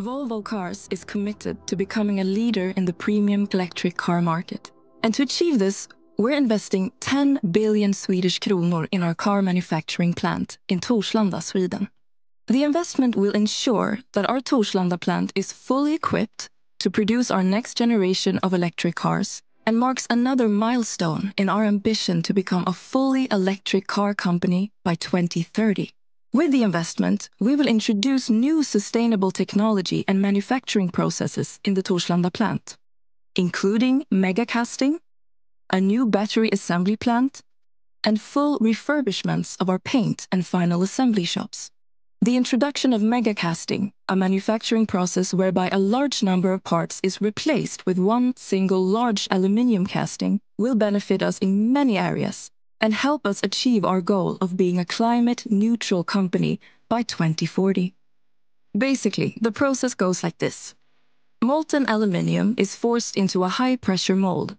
Volvo Cars is committed to becoming a leader in the premium electric car market. And to achieve this, we're investing 10 billion Swedish kronor in our car manufacturing plant in Torslanda, Sweden. The investment will ensure that our Torslanda plant is fully equipped to produce our next generation of electric cars and marks another milestone in our ambition to become a fully electric car company by 2030. With the investment, we will introduce new sustainable technology and manufacturing processes in the Torslanda plant, including mega casting, a new battery assembly plant, and full refurbishments of our paint and final assembly shops. The introduction of mega casting, a manufacturing process whereby a large number of parts is replaced with one single large aluminum casting, will benefit us in many areas and help us achieve our goal of being a climate neutral company by 2040. Basically, the process goes like this. Molten aluminium is forced into a high pressure mold.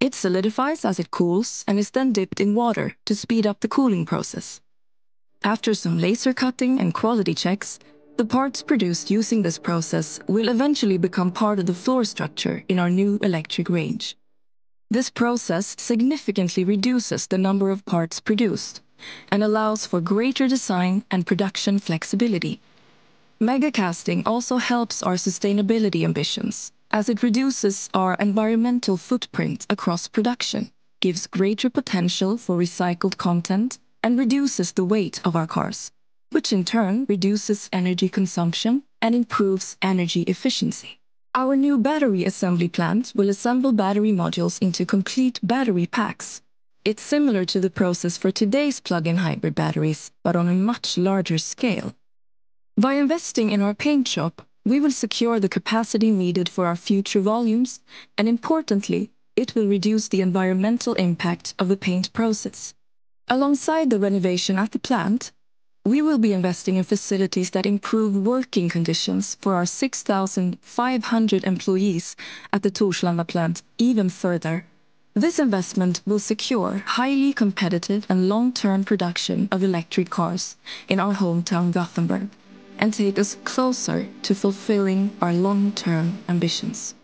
It solidifies as it cools and is then dipped in water to speed up the cooling process. After some laser cutting and quality checks, the parts produced using this process will eventually become part of the floor structure in our new electric range. This process significantly reduces the number of parts produced and allows for greater design and production flexibility. Mega casting also helps our sustainability ambitions as it reduces our environmental footprint across production, gives greater potential for recycled content, and reduces the weight of our cars, which in turn reduces energy consumption and improves energy efficiency. Our new battery assembly plant will assemble battery modules into complete battery packs. It's similar to the process for today's plug-in hybrid batteries, but on a much larger scale. By investing in our paint shop, we will secure the capacity needed for our future volumes, and importantly, it will reduce the environmental impact of the paint process. Alongside the renovation at the plant, we will be investing in facilities that improve working conditions for our 6,500 employees at the Torslanda plant even further. This investment will secure highly competitive and long-term production of electric cars in our hometown Gothenburg and take us closer to fulfilling our long-term ambitions.